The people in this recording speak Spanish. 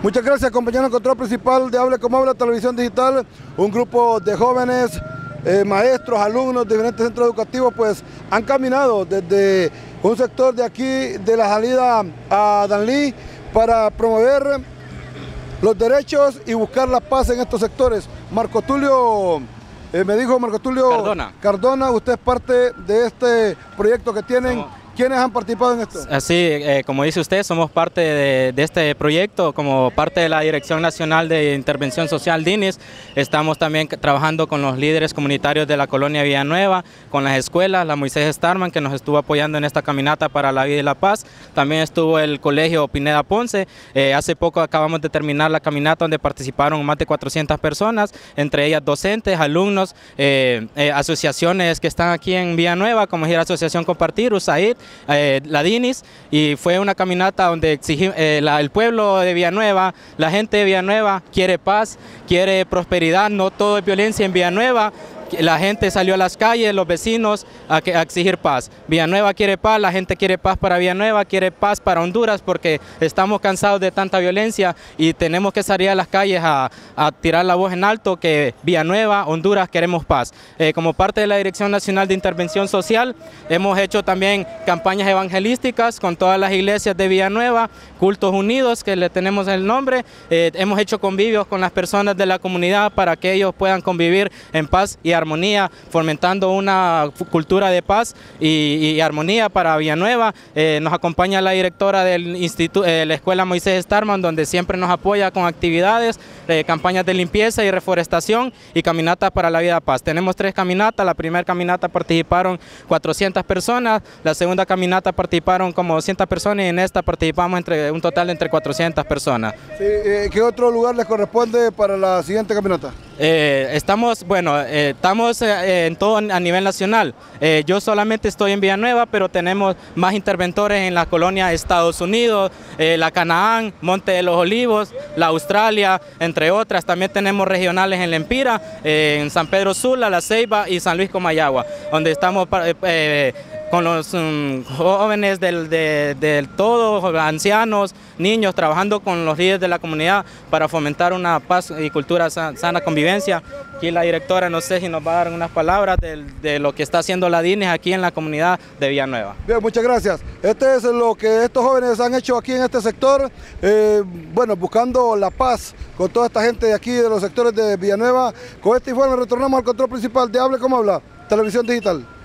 Muchas gracias, compañero control principal de Hable como Habla Televisión Digital, un grupo de jóvenes, eh, maestros, alumnos de diferentes centros educativos, pues han caminado desde un sector de aquí, de la salida a Danlí, para promover los derechos y buscar la paz en estos sectores. Marco Tulio, eh, me dijo Marco Tulio Cardona. Cardona, usted es parte de este proyecto que tienen. ¿Quiénes han participado en esto? Así, eh, como dice usted, somos parte de, este proyecto, como parte de la Dirección Nacional de Intervención Social DINIS. Estamos también trabajando con los líderes comunitarios de la colonia Villanueva, con las escuelas, la Moisés Starman, que nos estuvo apoyando en esta caminata para la vida y la paz. También estuvo el colegio Pineda Ponce. Eh, hace poco acabamos de terminar la caminata donde participaron más de 400 personas, entre ellas docentes, alumnos, eh, asociaciones que están aquí en Villanueva, como es la Asociación Compartir, USAID, eh, la DINIS y fue una caminata donde exigimos, eh, el pueblo de Villanueva, la gente de Villanueva quiere paz, quiere prosperidad, no todo es violencia en Villanueva, la gente salió a las calles, los vecinos, a, exigir paz. Villanueva quiere paz, la gente quiere paz para Villanueva, quiere paz para Honduras porque estamos cansados de tanta violencia y tenemos que salir a las calles a, tirar la voz en alto que Villanueva, Honduras queremos paz. Eh, como parte de la Dirección Nacional de Intervención Social, hemos hecho también campañas evangelísticas con todas las iglesias de Villanueva, Cultos Unidos, que le tenemos el nombre. Eh, hemos hecho convivios con las personas de la comunidad para que ellos puedan convivir en paz y armonía, fomentando una cultura de paz y, armonía para Villanueva. Eh, nos acompaña la directora del instituto, eh, la Escuela Moisés Starman, donde siempre nos apoya con actividades, eh, campañas de limpieza y reforestación y caminatas para la vida paz. Tenemos tres caminatas, la primera caminata participaron 400 personas, la segunda caminata participaron como 200 personas y en esta participamos entre un total de entre 400 personas. ¿Qué otro lugar les corresponde para la siguiente caminata? Estamos, bueno, estamos eh, en todo a nivel nacional. Eh, yo solamente estoy en Villanueva, pero tenemos más interventores en la colonia Estados Unidos, eh, la Canaán, Monte de los Olivos, la Australia, entre otras. También tenemos regionales en Lempira, en San Pedro Sula, La Ceiba y San Luis Comayagua, donde estamos con los mm, jóvenes del, del todo, ancianos, niños, trabajando con los líderes de la comunidad para fomentar una paz y cultura sana, convivencia. Aquí la directora, no sé si nos va a dar unas palabras de, lo que está haciendo la DINES aquí en la comunidad de Villanueva. Bien, muchas gracias. Este es lo que estos jóvenes han hecho aquí en este sector, eh, bueno, buscando la paz con toda esta gente de aquí, de los sectores de Villanueva. Con este informe retornamos al control principal de Hable como Habla, Televisión Digital.